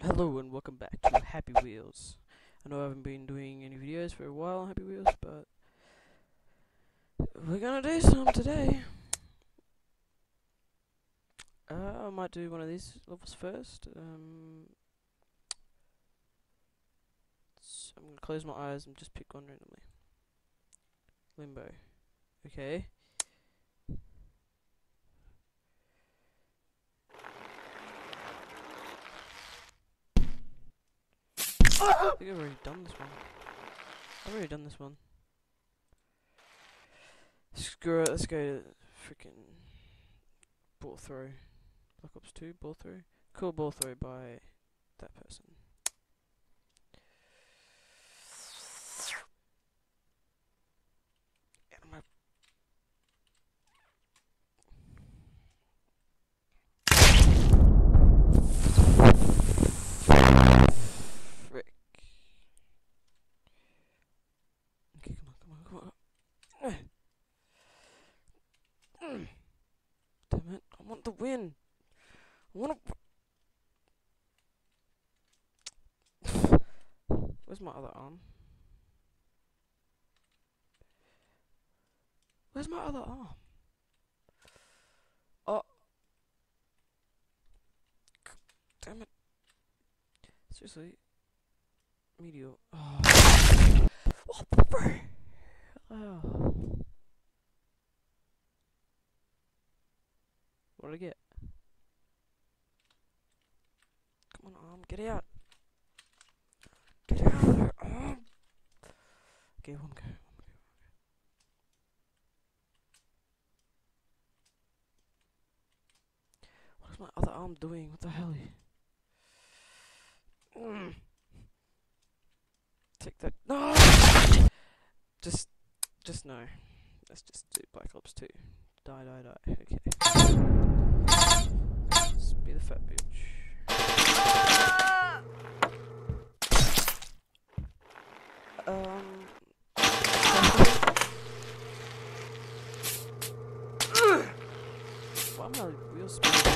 Hello and welcome back to Happy Wheels. I know I haven't been doing any videos for a while on Happy Wheels, but we're gonna do some today. Uh, I might do one of these levels first. Um, so I'm gonna close my eyes and just pick one randomly. Limbo. Okay. I think I've already done this one. I've already done this one. Screw it, let's go to freaking ball throw. Black Ops 2, ball throw. Cool ball throw by that person. And my frick. Okay, come on, come on, come on. Eh. Mm. Damn it, I want the win. I want to. Where's my other arm? Where's my other arm? Oh. Damn it. Seriously. Meteor. Oh. Oh. What did I get? Come on, arm, get out. Get out of there, arm. Okay, one go. One. What is my other arm doing? What the hell? Mm. Take that. No! Just, just no. Let's just do Black Ops 2. Die, die, die. Okay. Be the fat bitch. Um. Why are my wheels spinning?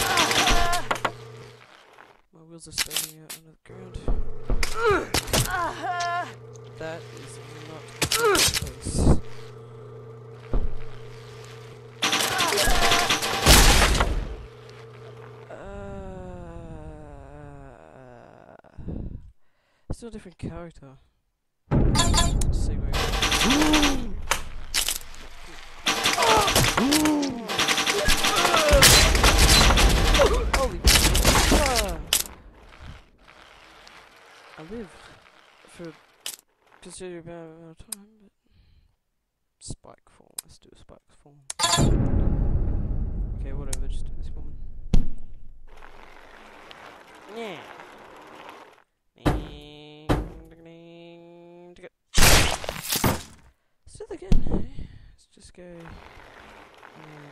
My wheels are spinning out under the ground. That is not close. Uh, still a different character. Let's. I lived for considerable amount of time, but spike form. Let's do a spike form. Okay, whatever. Just do this woman. Yeah. It again. eh? Let's just go. um,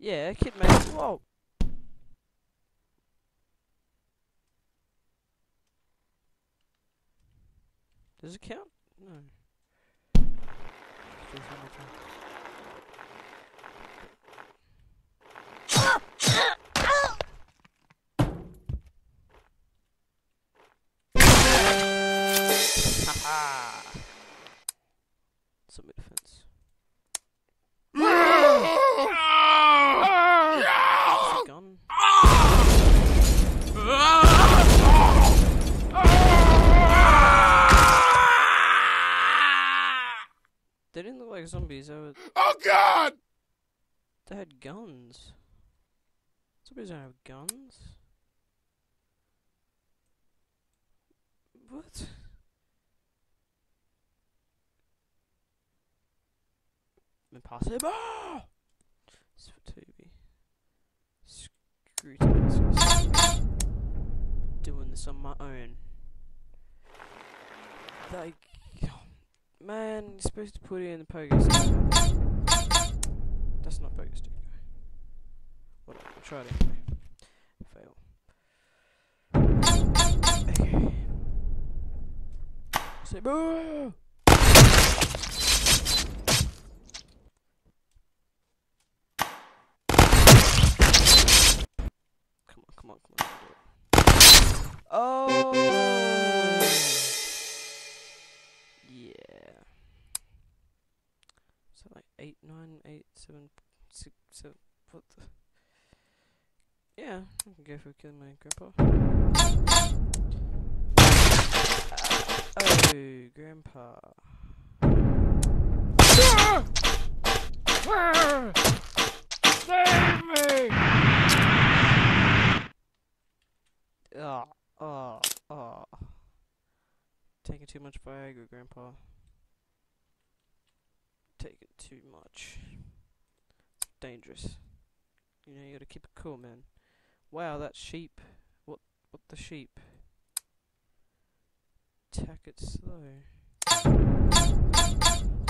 yeah, kid mate. Whoa. Zombies. They, were, Oh God! they had guns. Zombies don't have guns. What? Impossible! It's for Toby. Screw Doing this on my own. Like, Man, you're supposed to put it in the pogo stick. That's not pogo stick. Whatever, I'll try it anyway. Fail. Okay. Say boo! Come on, come on, come on. Oh! Eight, nine, eight, seven, six, seven. What the? Yeah, I can go for killing my grandpa. Oh, grandpa. Save me! Oh, ah, ah. Taking too much Viagra, Grandpa. Taking too much. Dangerous. You know, you gotta keep it cool, man. Wow, that sheep. What? What the sheep? Tack it slow.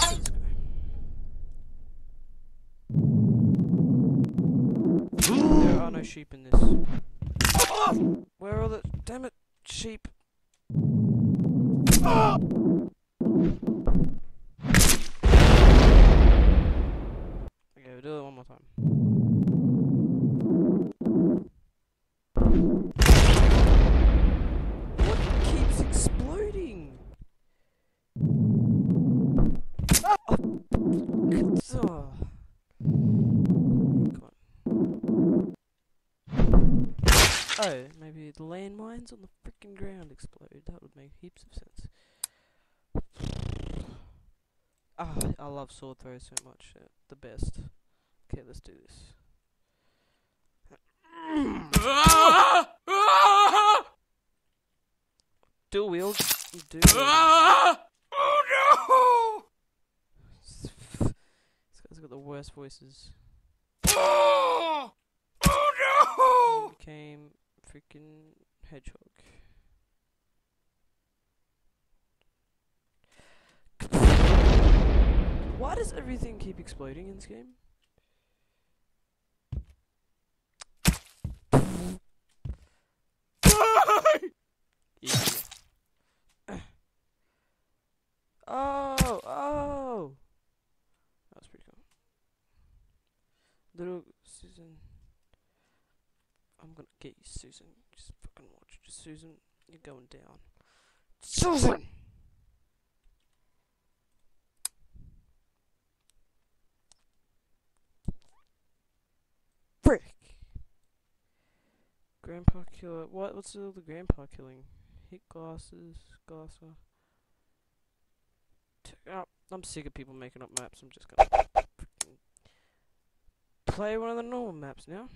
Let's go. There are no sheep in this. Where are all the damn it sheep? Okay, we'll do it one more time. What keeps exploding? Oh. Oh. Oh, maybe the landmines on the freaking ground explode. That would make heaps of sense. Ah, I love sword throws so much. They're the best. Okay, let's do this. Dual wield. Dual. Ah! Oh This guy's got the worst voices. no! Oh! Oh He became freaking hedgehog. Why does everything keep exploding in this game? no! Yeah. Oh, oh. That was pretty cool. Little Susan. I'm gonna get you, Susan. Just fucking watch. Just Susan, you're going down. Susan! Frick! Grandpa killer. What? What's all the grandpa killing? Hit glasses, glasser. Oh, I'm sick of people making up maps. I'm just gonna play one of the normal maps now.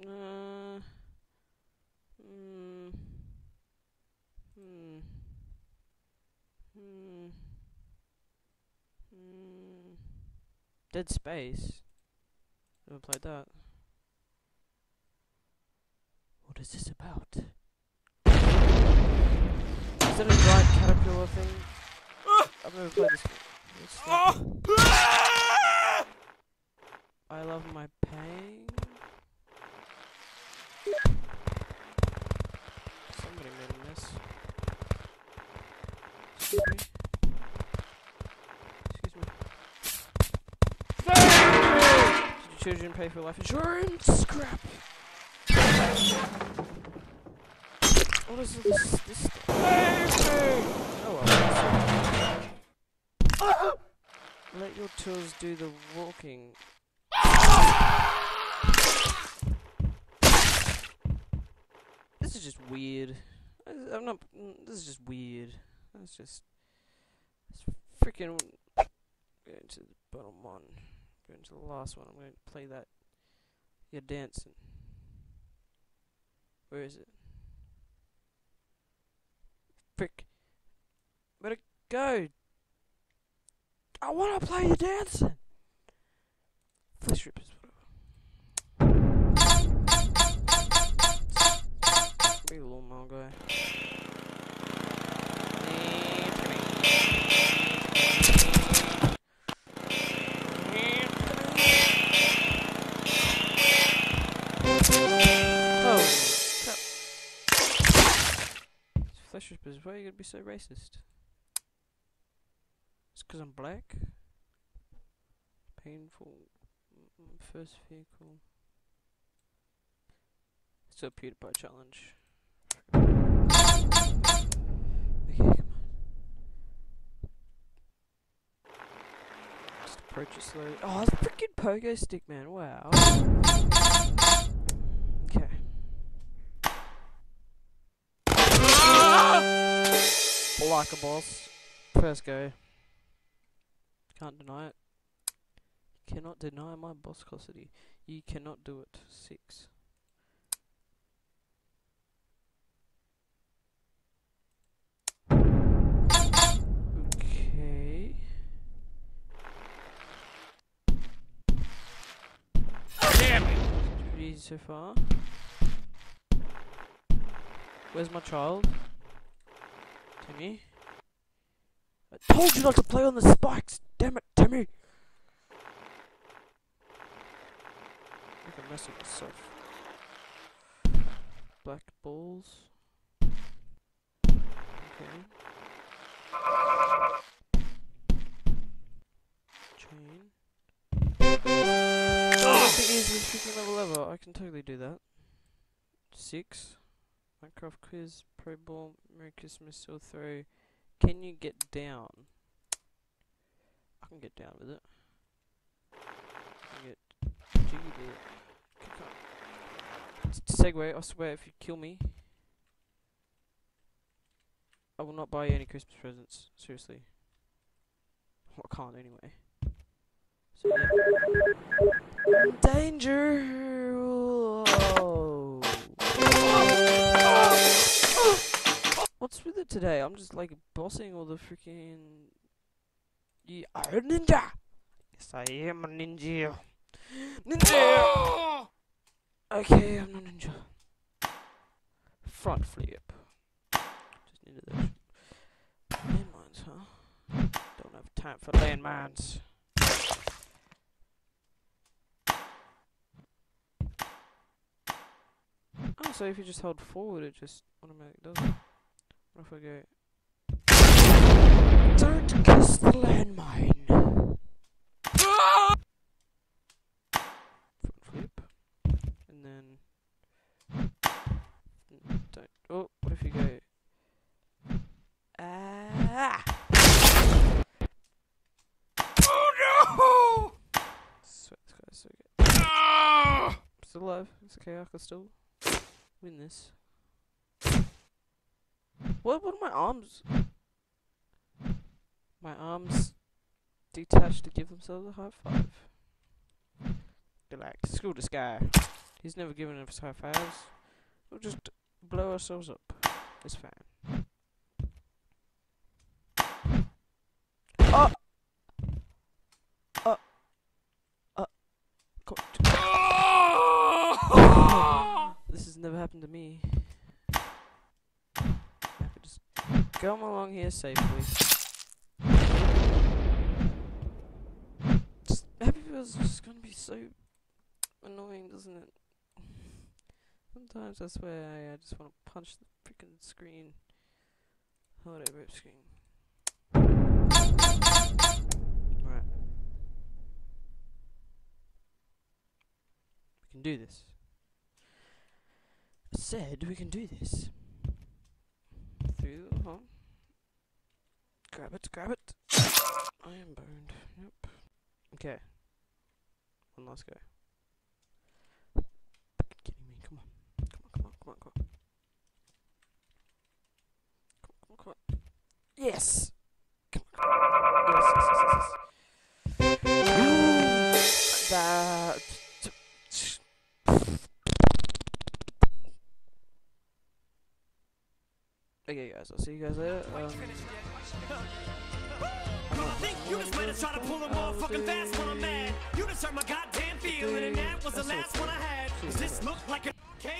Uh. Hmm. Hmm. Hmm. Dead Space. Never played that. What is this about? That a giant caterpillar thing? I've never played this game. I love my pain. Somebody made a mess. Excuse me. Excuse me. Did your children pay for life insurance? Crap. What is this? This? Oh well. Let your tools do the walking. This is just weird. I'm not. This is just weird. That's just. It's freaking. Going to the bottom one. Going to the last one. I'm going to play that. You're dancing. Where is it? Frick. Where'd it go? I want to play you dancing. Flesh rippers, whatever. A little more guy. Rippers, why are you gonna be so racist? It's 'cause I'm black? Painful. First vehicle. Still PewDiePie challenge. Okay, come on. Just approach it slowly. Oh, it's a freaking pogo stick, man. Wow. Like a boss. First go. Can't deny it. Cannot deny my boss bosscosity. You cannot do it. Six. Okay. Damn it! Pretty easy so far. Where's my child? Timmy? I told you not to play on the spikes! Damn it, Timmy! Look, I'm messing with myself. Black balls. Okay. Chain. Oh, the easiest level ever. I can totally do that. Six. Minecraft quiz, Pro Ball, Merry Christmas, or throw. Can you get down? I can get down with it. Get jiggy Segway, I swear, if you kill me, I will not buy you any Christmas presents. Seriously. Well, I can't anyway. So yeah. Danger! Whoa. What's with it today? I'm just like bossing all the freaking. You are a uh, ninja! Yes, I am a ninja! Ninja! Oh! Okay, I'm a ninja. Front flip. Just needed those landmines, huh? Don't have time for landmines. Oh, so if you just hold forward, it just automatically does it. What if I go? Don't kiss the landmine. Ah! Front flip. And then. Don't. Oh, what if you go? Ah! Oh no! Swear this guy's so good. Ah! Still alive. It's okay. I can still win this. What? What are my arms? My arms detached to give themselves a high five. They're like, screw this guy. He's never given us high fives. We'll just blow ourselves up. It's fine. Oh! Oh! Oh! Go- Ah! This has never happened to me. I could just come along here safely. Just, Happy Wheels just gonna be so annoying, doesn't it? Sometimes I swear I, I just want to punch the freaking screen. Whatever screen. Right. We can do this. I said we can do this. Through the hole. Grab it, grab it. I am boned. Yep. Okay. One last go. Kidding me. Come on. Come on, come on, come on, come on. Come on, come on, come on. Yes! Come on, come on. Yes, yes, yes, Okay, guys, I'll see you guys later. Um, Think you just might have tried to pull them off fucking fast when I'm mad. You just hurt my goddamn feeling, and that was the last one I had. Does this look like a?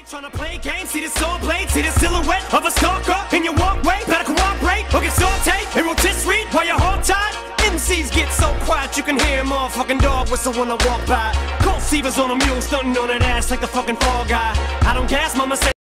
Trying to play games? See this sword blade? See the silhouette of a stalker in your walkway? Better cooperate or get sauteed and rotisserie while you're hog tied. MCs get so quiet you can hear a motherfucking dog whistle when I walk by. Colt Seavers on a mule, stunting on that ass like the fucking fall guy. I don't gas, mama say.